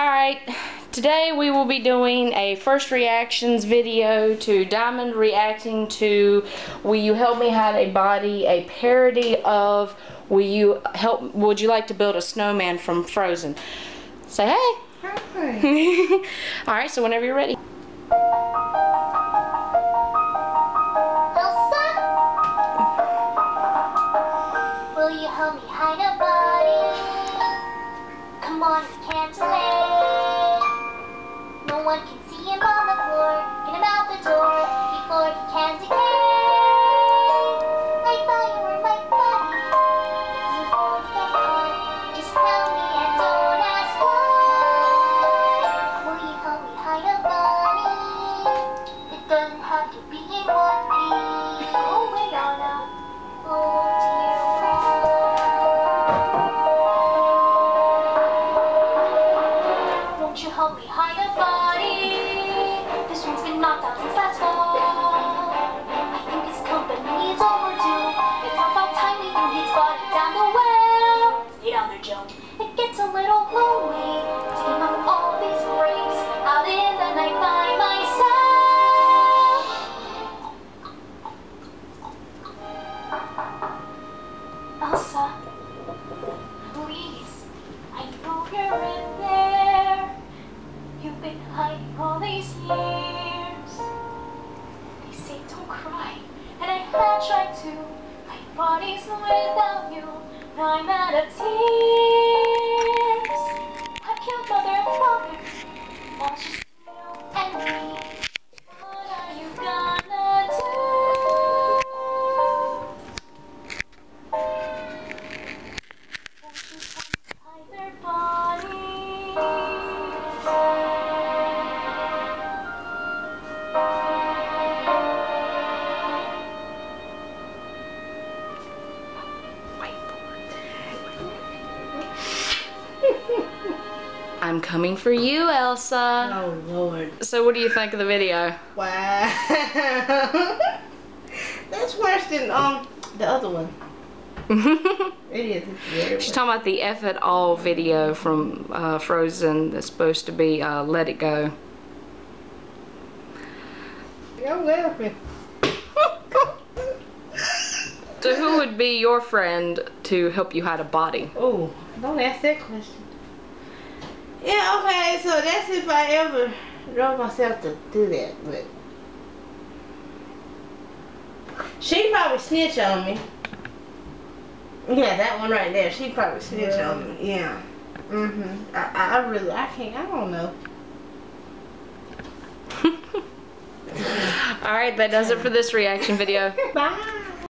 Alright, today we will be doing a first reactions video to Diamond reacting to Will You Help Me Hide a Body, a parody of Will You Help, Would You Like to Build a Snowman from Frozen. Say hey! Hi. Alright, so whenever you're ready. Elsa? Will you help me hide a body? Come on, can't delay. No one can see him on the floor. Get him out the door before he can decay. I thought you were my buddy. You won't get caught. Just tell me and don't ask why. Will you help me hide? It doesn't have to be in one piece. Oh, oh. Won't you help me hide? I think his. It's time we down the well. Down there, Joan. Without you, I'm out of tears. I'm coming for you, Elsa. Oh Lord. So what do you think of the video? Wow. That's worse than um the other one. It is. She's worse. talking about the F it all video from uh, Frozen that's supposed to be uh, Let It Go. You're laughing. So who would be your friend to help you hide a body? Oh, don't ask that question. Yeah, okay, so that's if I ever drove myself to do that, but she probably snitch on me. Yeah, that one right there. She probably snitch on me. Yeah. Mhm. I, I I really I can't. I don't know. Alright, that does it for this reaction video. Bye.